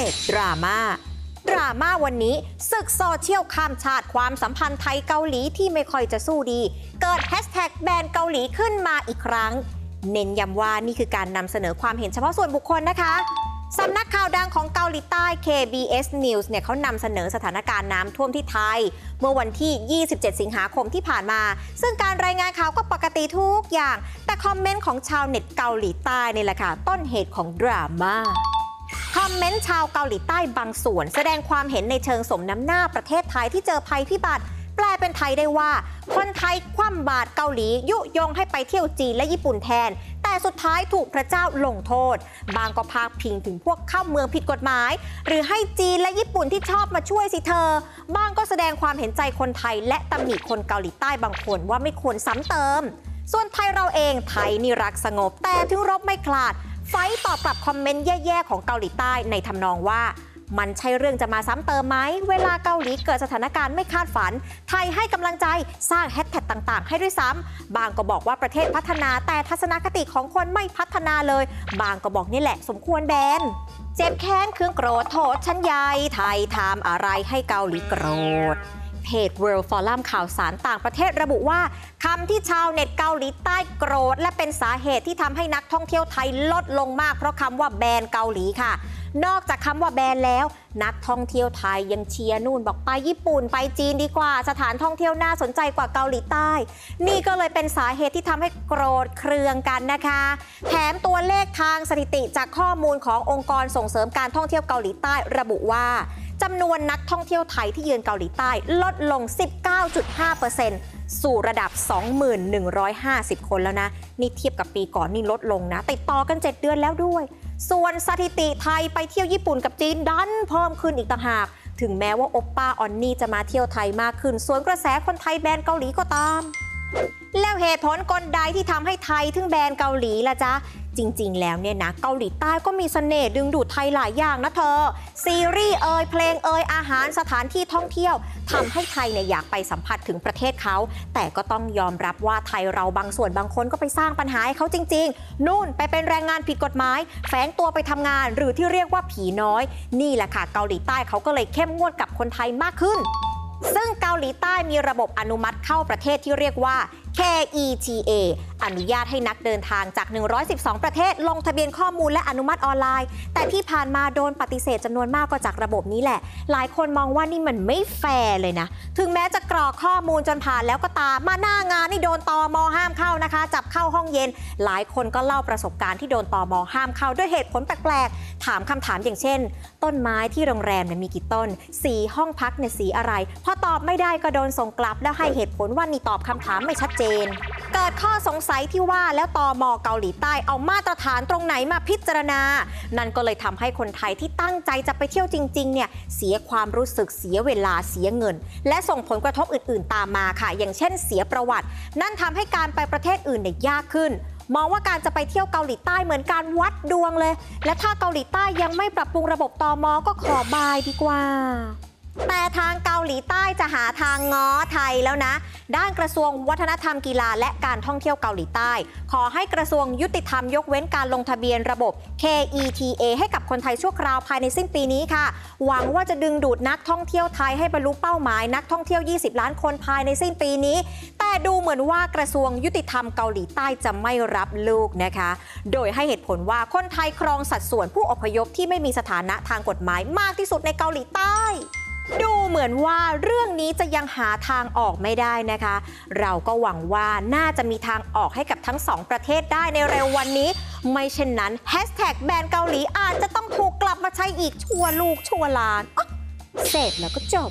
น็ตดราม่าดราม่าวันนี้ศึกโซเชียลข้ามชาติความสัมพันธ์ไทยเกาหลีที่ไม่ค่อยจะสู้ดี เกิดแฮชแท็กแบนเกาหลีขึ้นมาอีกครั้ง เน้นย้ำว่านี่คือการนำเสนอความเห็นเฉพาะส่วนบุคคลนะคะสำนักข่าวดังของเกาหลีใต้ KBS News เนี่ยเขานำเสนอสถานการณ์น้ำท่วมที่ไทย เมื่อวันที่ 27 สิงหาคมที่ผ่านมา ซึ่งการรายงานข่าวก็ปกติทุกอย่าง แต่คอมเมนต์ของชาวเน็ตเกาหลีใต้นี่แหละค่ะต้นเหตุของดราม่า คอมเมนต์ชาวเกาหลีใต้บางส่วน แสดงความเห็นในเชิงสมน้ำหน้าประเทศไทยที่เจอภัยพิบัติ แปลเป็นไทยได้ว่า คนไทยคว่ำบาตรเกาหลียุยงให้ไปเที่ยวจีนและญี่ปุ่นแทน แต่สุดท้ายถูกพระเจ้าลงโทษ บางก็พาดพิงถึงพวกเข้าเมืองผิดกฎหมาย หรือให้จีนและญี่ปุ่นที่ชอบมาช่วยสิเธอ บางก็แสดงความเห็นใจคนไทย และตำหนิคนเกาหลีใต้บางคนว่าไม่ควรซ้ำเติม ส่วนไทยเราเองไทยนี่รักสงบแต่ถึงรบไม่คลาด ไฟตอบกลับคอมเมนต์แย่ๆของเกาหลีใต้ในทำนองว่า มันใช่เรื่องจะมาซ้ำเติมไหม เวลาเกาหลีเกิดสถานการณ์ไม่คาดฝัน ไทยให้กำลังใจสร้างแฮชแท็กต่างๆ ให้ด้วยซ้ำบางก็บอกว่าประเทศพัฒนาแต่ทัศนคติของคนไม่พัฒนาเลย บางก็บอกนี่แหละ สมควรแบนเจ็บแค้นเครื่องโกรธโทษชั้นใหญ่ไทยทำอะไรให้เกาหลีโกรธ เพจ World Forum ข่าวสารต่างประเทศระบุว่าคำที่ชาวเน็ตเกาหลีใต้โกรธ และเป็นสาเหตุที่ทำให้นักท่องเที่ยวไทยลดลงมากเพราะคำว่าแบนเกาหลีค่ะ นอกจากคำว่าแบนแล้ว นักท่องเที่ยวไทยยังเชียร์นู่นบอกไปญี่ปุ่นไปจีนดีกว่า สถานท่องเที่ยวน่าสนใจกว่าเกาหลีใต้ นี่ก็เลยเป็นสาเหตุที่ทำให้โกรธเครืองกันนะคะ แถมตัวเลขทางสถิติจากข้อมูลขององค์กรส่งเสริมการท่องเที่ยวเกาหลีใต้ระบุว่า จำนวนนักท่องเที่ยวไทยที่เยือนเกาหลีใต้ลดลง 19.5%สู่ระดับ2150 คนแล้วนะ นี่เทียบกับปีก่อนนี่ลดลงนะ ติดต่อกัน 7 เดือนแล้วด้วย ส่วนสถิติไทยไปเที่ยวญี่ปุ่นกับจีนดันเพิ่มขึ้นอีกต่างหาก ถึงแม้ว่าโอปป้าออนนี่จะมาเที่ยวไทยมากขึ้น ส่วนกระแสคนไทยแบนเกาหลีก็ตามแล้วเหตุผลกลใดที่ทำให้ไทยถึงแบนเกาหลีล่ะจ๊ะ จริง ๆ แล้วเนี่ยนะเกาหลีใต้ก็มีเสน่ห์ดึงดูดไทยหลายอย่างนะเธอ ซีรีส์เอ่ยเพลงเอ่ยอาหารสถานที่ท่องเที่ยวทำให้ไทยเนี่ยอยากไปสัมผัสถึงประเทศเขา แต่ก็ต้องยอมรับว่าไทยเราบางส่วนบางคนก็ไปสร้างปัญหาให้เขาจริง ๆ นู่นไปเป็นแรงงานผิดกฎหมาย แฝงตัวไปทำงานหรือที่เรียกว่าผีน้อย นี่แหละค่ะเกาหลีใต้เขาก็เลยเข้มงวดกับคนไทยมากขึ้นซึ่งเกาหลีใต้มีระบบอนุมัติเข้าประเทศที่เรียกว่า KETA อนุญาตให้นักเดินทางจาก 112 ประเทศ ลงทะเบียนข้อมูลและอนุมัติออนไลน์ แต่ที่ผ่านมาโดนปฏิเสธจำนวนมากก็จากระบบนี้แหละ หลายคนมองว่านี่มันไม่แฟร์เลยนะ ถึงแม้จะกรอกข้อมูลจนผ่านแล้วก็ตาม มาหน้างานนี่โดนตอมอห้ามเข้านะคะ จับเข้าห้องเย็น หลายคนก็เล่าประสบการณ์ที่โดนตอมอห้ามเข้าด้วยเหตุผลแปลกๆ ถามคำถามอย่างเช่น ต้นไม้ที่โรงแรมเนี่ยมีกี่ต้น สีห้องพักเนี่ยสีอะไร พอตอบไม่ได้ก็โดนส่งกลับแล้วให้เหตุผลว่านี่ตอบคำถามไม่ชัดเจน เกิดข้อสงสัยที่ว่าแล้วตอมอเกาหลีใต้เอามาตรฐานตรงไหนมาพิจารณา นั่นก็เลยทำให้คนไทยที่ตั้งใจจะไปเที่ยวจริงๆเนี่ยเสียความรู้สึกเสียเวลาเสียเงิน และส่งผลกระทบอื่นๆ ตามมาค่ะ อย่างเช่นเสียประวัติ นั่นทำให้การไปประเทศอื่นเนี่ยยากขึ้นมองว่าการจะไปเที่ยวเกาหลีใต้เหมือนการวัดดวงเลย และถ้าเกาหลีใต้ยังไม่ปรับปรุงระบบตอมอก็ขอบายดีกว่า แต่ทางเกาหลีใต้จะหาทางงอ ยแล้วนะ ด้านกระทรวงวัฒนธรรมกีฬาและการท่องเที่ยวเกาหลีใต้ ขอให้กระทรวงยุติธรรมยกเว้นการลงทะเบียนระบบ KETA ให้กับคนไทยชั่วคราวภายในสิ้นปีนี้ค่ะ หวังว่าจะดึงดูดนักท่องเที่ยวไทยให้บรรลุเป้าหมายนักท่องเที่ยว 20 ล้านคนภายในสิ้นปีนี้ แต่ดูเหมือนว่ากระทรวงยุติธรรมเกาหลีใต้จะไม่รับลูกนะคะ โดยให้เหตุผลว่าคนไทยครองสัดส่วนผู้อพยพที่ไม่มีสถานะทางกฎหมายมากที่สุดในเกาหลีใต้ ดูเหมือนว่าเรื่องนี้จะยังหาทางอออกไม่ได้นะคะ เราก็หวังว่าน่าจะมีทางออกให้กับทั้งสองประเทศได้ในเร็ววันนี้ ไม่เช่นนั้นแฮชแท็กแบนเกาหลีอาจจะต้องถูกกลับมาใช้อีกชั่วลูกชั่วลานเสร็จแล้วก็จบ